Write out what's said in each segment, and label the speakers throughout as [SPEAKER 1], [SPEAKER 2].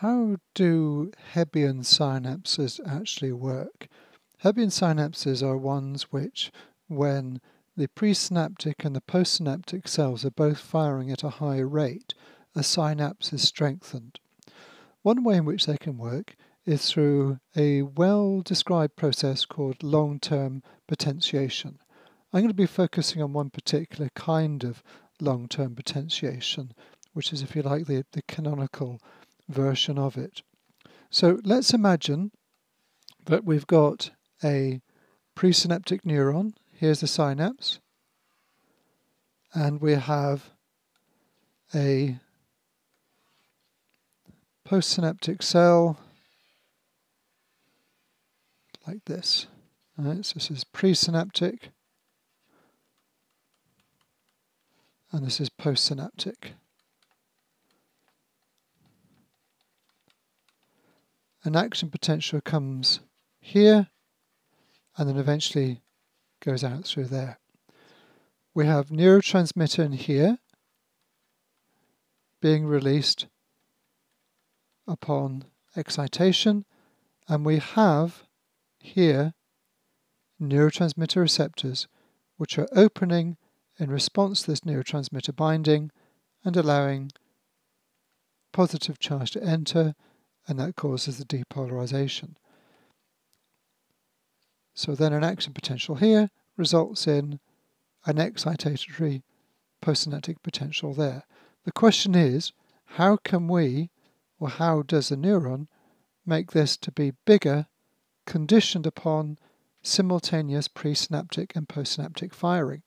[SPEAKER 1] how do Hebbian synapses actually work? Hebbian synapses are ones which, when the presynaptic and the postsynaptic cells are both firing at a high rate, a synapse is strengthened. One way in which they can work is through a well described process called long term potentiation. I'm going to be focusing on one particular kind of long term potentiation, which is, if you like, the, the canonical version of it. So let's imagine that we've got a presynaptic neuron. Here's the synapse. And we have a postsynaptic cell like this. So this is presynaptic and this is postsynaptic. An action potential comes here and then eventually goes out through there. We have neurotransmitter in here being released upon excitation and we have here neurotransmitter receptors which are opening in response to this neurotransmitter binding and allowing positive charge to enter and that causes the depolarization. So then an action potential here results in an excitatory postsynaptic potential there. The question is, how can we, or how does the neuron, make this to be bigger conditioned upon simultaneous presynaptic and postsynaptic firing?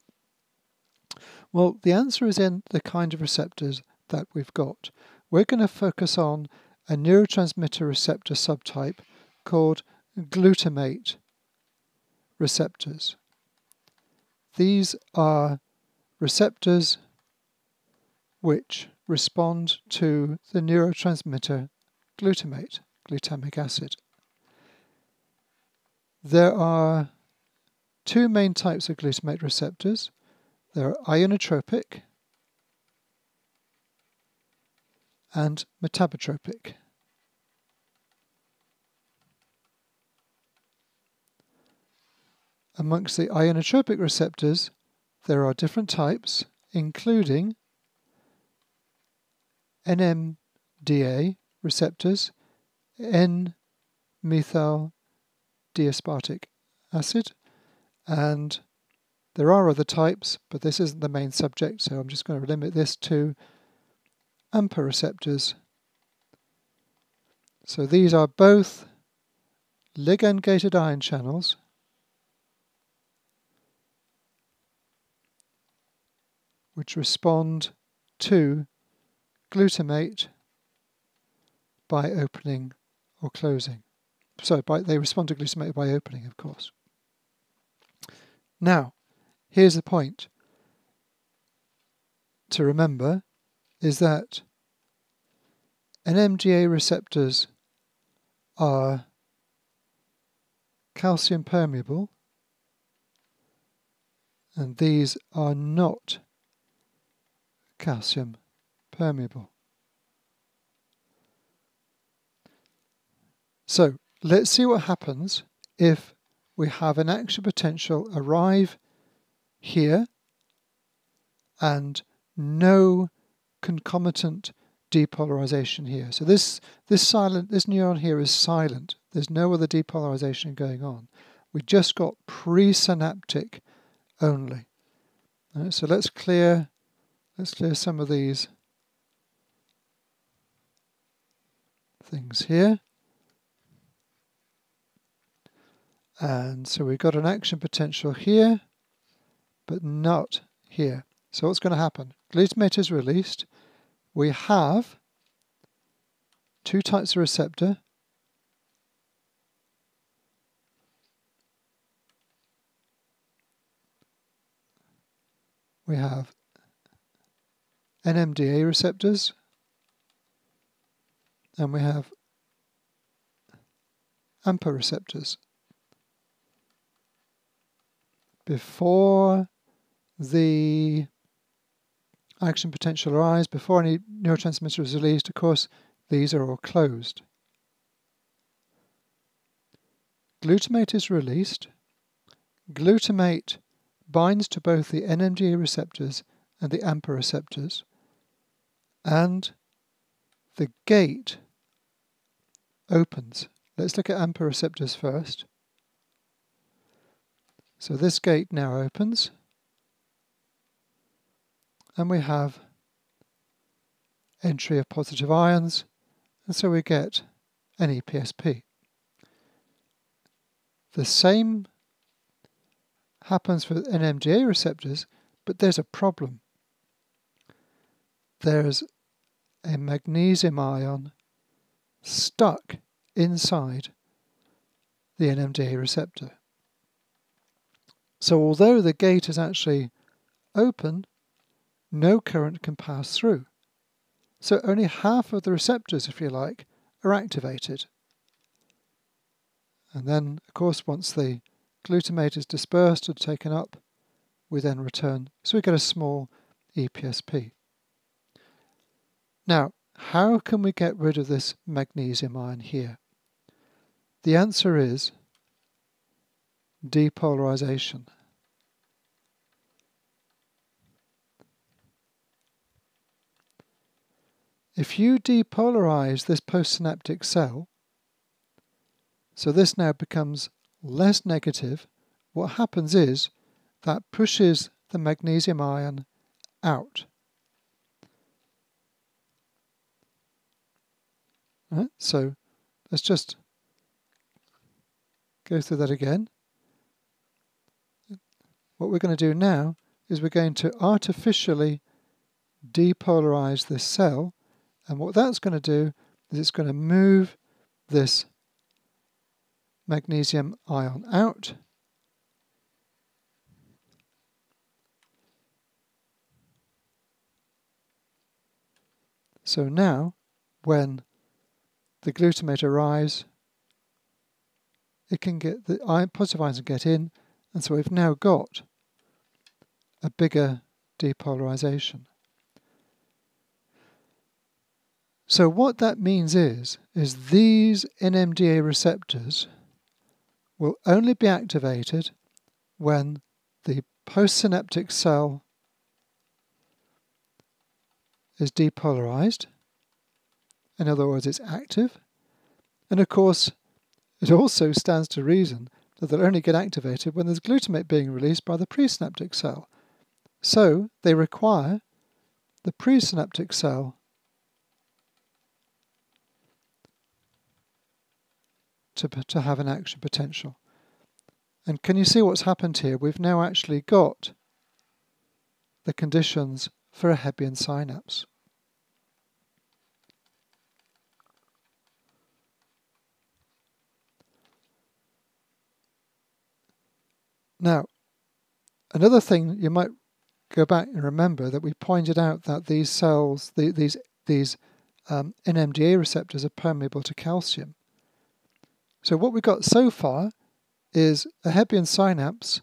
[SPEAKER 1] Well, the answer is in the kind of receptors that we've got. We're going to focus on a neurotransmitter receptor subtype called glutamate receptors. These are receptors which respond to the neurotransmitter glutamate, glutamic acid. There are two main types of glutamate receptors. There are ionotropic and metabotropic. Amongst the ionotropic receptors, there are different types, including NMDA receptors, N-methyl D-aspartic acid, and there are other types, but this isn't the main subject, so I'm just going to limit this to AMPA receptors. So these are both ligand-gated ion channels which respond to glutamate by opening or closing. So by, they respond to glutamate by opening, of course. Now, here's the point to remember is that NMDA receptors are calcium permeable and these are not calcium permeable. So let's see what happens if we have an action potential arrive here and no concomitant depolarization here. So this this silent this neuron here is silent. There's no other depolarization going on. We just got presynaptic only. Right, so let's clear let's clear some of these things here. And so we've got an action potential here, but not here. So what's going to happen? Glutamate is released. We have two types of receptor. We have NMDA receptors and we have AMPA receptors. Before the action potential arise before any neurotransmitter is released, of course, these are all closed. Glutamate is released. Glutamate binds to both the NMDA receptors and the AMPA receptors, and the gate opens. Let's look at AMPA receptors first. So this gate now opens, and we have entry of positive ions, and so we get an EPSP. The same happens for NMDA receptors, but there's a problem. There's a magnesium ion stuck inside the NMDA receptor. So although the gate is actually open, no current can pass through. So only half of the receptors, if you like, are activated. And then, of course, once the glutamate is dispersed or taken up, we then return. So we get a small EPSP. Now, how can we get rid of this magnesium ion here? The answer is depolarization. If you depolarize this postsynaptic cell, so this now becomes less negative, what happens is that pushes the magnesium ion out. Right, so let's just go through that again. What we're going to do now is we're going to artificially depolarize this cell and what that's going to do is it's going to move this magnesium ion out. So now, when the glutamate arrives, it can get the ion, positive ions get in, and so we've now got a bigger depolarization. So what that means is, is these NMDA receptors will only be activated when the postsynaptic cell is depolarized. In other words, it's active. And of course, it also stands to reason that they'll only get activated when there's glutamate being released by the presynaptic cell. So they require the presynaptic cell to, to have an action potential. And can you see what's happened here? We've now actually got the conditions for a Hebbian synapse. Now, another thing you might go back and remember that we pointed out that these cells, the, these these um, NMDA receptors are permeable to calcium. So what we've got so far is a Hebbian synapse,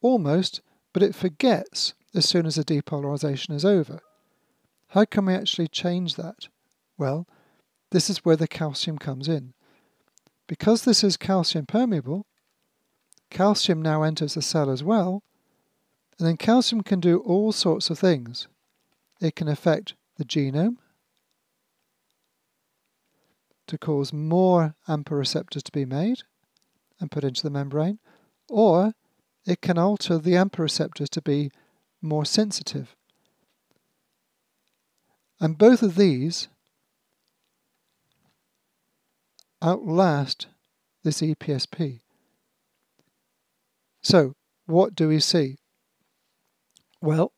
[SPEAKER 1] almost, but it forgets as soon as the depolarization is over. How can we actually change that? Well, this is where the calcium comes in. Because this is calcium permeable, calcium now enters the cell as well, and then calcium can do all sorts of things. It can affect the genome, to cause more AMPA receptors to be made and put into the membrane, or it can alter the AMPA receptors to be more sensitive. And both of these outlast this EPSP. So, what do we see? Well,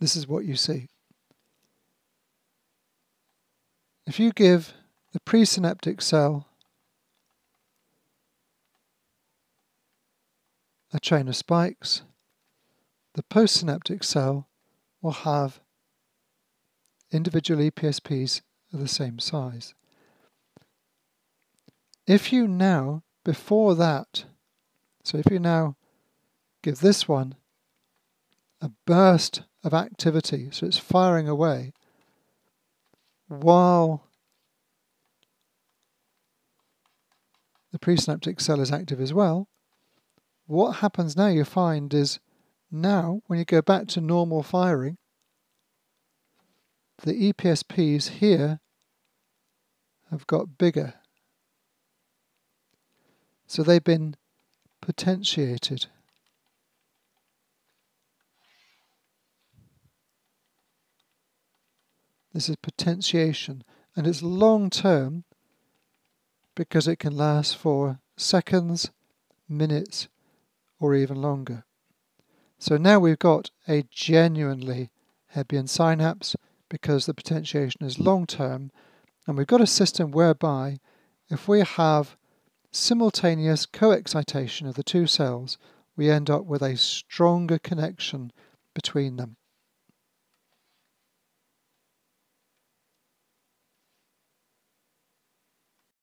[SPEAKER 1] this is what you see. If you give the presynaptic cell a chain of spikes, the postsynaptic cell will have individual EPSPs are the same size. If you now, before that, So if you now give this one a burst of activity, so it's firing away, while the presynaptic cell is active as well, what happens now you find is now when you go back to normal firing, the EPSPs here have got bigger. So they've been potentiated. This is potentiation and it's long term because it can last for seconds, minutes or even longer. So now we've got a genuinely Hebbian synapse because the potentiation is long term and we've got a system whereby if we have simultaneous co-excitation of the two cells we end up with a stronger connection between them.